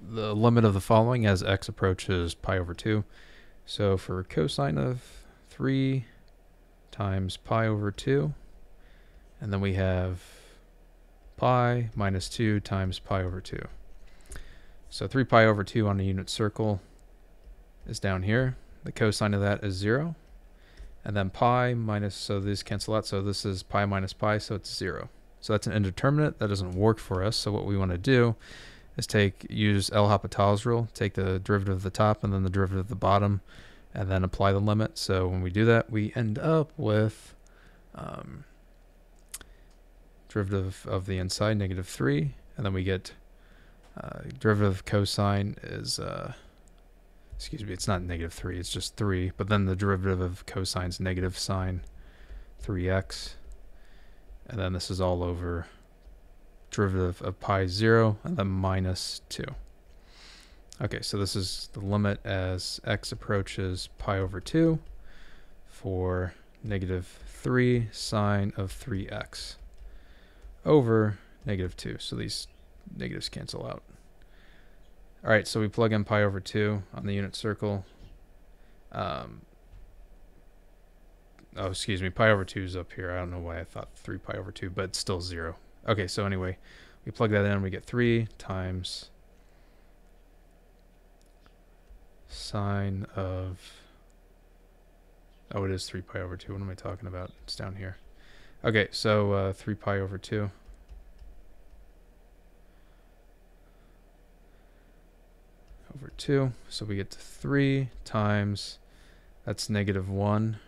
the limit of the following as x approaches pi over 2. So for cosine of 3 times pi over 2, and then we have pi minus 2 times pi over 2. So 3 pi over 2 on a unit circle is down here. The cosine of that is 0. And then pi minus, so these cancel out. So this is pi minus pi, so it's 0. So that's an indeterminate. That doesn't work for us. So what we want to do is take use L'Hopital's rule, take the derivative of the top and then the derivative of the bottom, and then apply the limit. So when we do that, we end up with um, derivative of the inside, negative 3, and then we get uh, derivative of cosine is, uh, excuse me, it's not negative 3, it's just 3, but then the derivative of cosine is negative sine 3x, and then this is all over derivative of pi 0 and then minus 2. Okay, so this is the limit as x approaches pi over 2 for negative 3 sine of 3x over negative 2. So these negatives cancel out. All right, so we plug in pi over 2 on the unit circle. Um, oh, excuse me, pi over 2 is up here. I don't know why I thought 3 pi over 2, but it's still 0. Okay, so anyway, we plug that in, we get 3 times sine of, oh, it is 3 pi over 2. What am I talking about? It's down here. Okay, so uh, 3 pi over 2. Over 2. So we get to 3 times, that's negative 1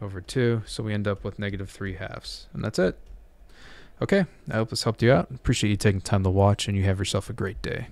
over 2. So we end up with negative 3 halves. And that's it. Okay, I hope this helped you out. Appreciate you taking time to watch, and you have yourself a great day.